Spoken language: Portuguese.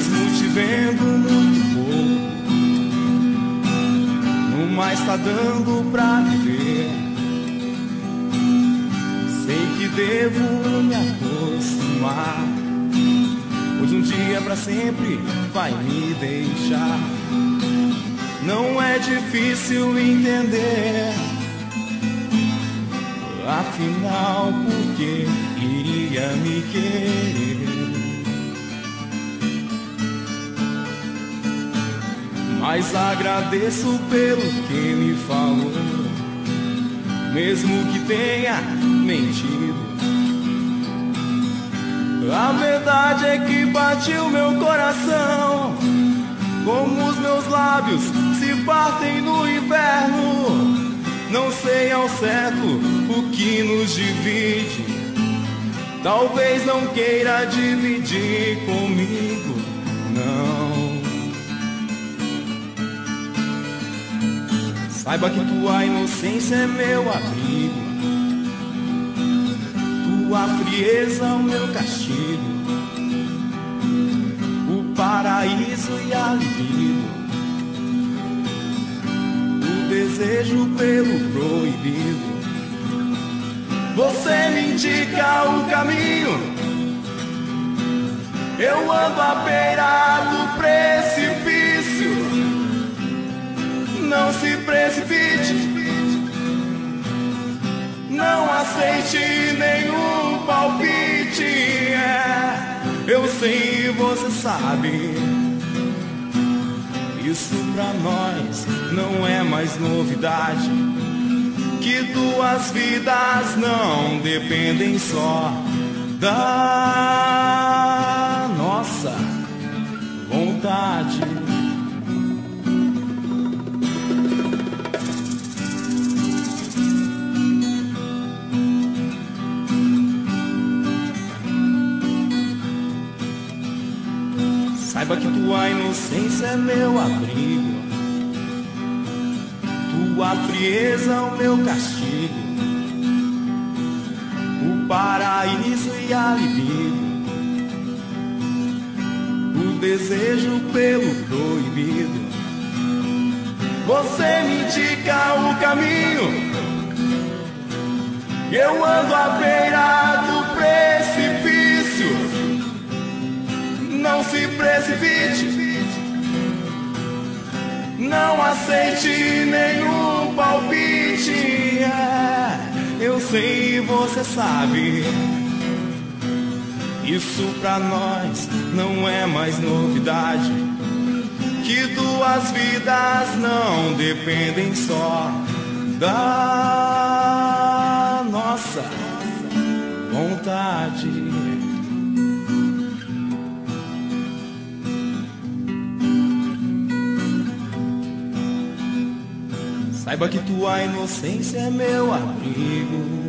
Mesmo te vendo muito pouco, no mais tá dando pra viver. Sei que devo me acostumar, pois um dia pra sempre vai me deixar. Não é difícil entender. Afinal, por que iria me querer? Mas agradeço pelo que me falou, mesmo que tenha mentido. A verdade é que bateu meu coração, como os meus lábios se partem no inverno. Não sei ao certo o que nos divide. Talvez não queira dividir comigo, não. Saiba que tua inocência é meu abrigo, tua frieza é o meu castigo, o paraíso e a libido desejo pelo proibido. Você me indica o caminho. Eu ando à beira do precipício. Aceite nenhum palpite. É, eu sei, você sabe. Isso pra nós não é mais novidade. Que duas vidas não dependem só da Saiba que tua inocência é meu abrigo, tua frieza é o meu castigo, o paraíso e a libido, o desejo pelo proibido. Você me indica o caminho, eu ando à beira se precipite, não aceite nenhum palpite. É, eu sei, você sabe. Isso pra nós não é mais novidade. Que duas vidas não dependem só da nossa vontade. Saiba que tua inocência é meu abrigo.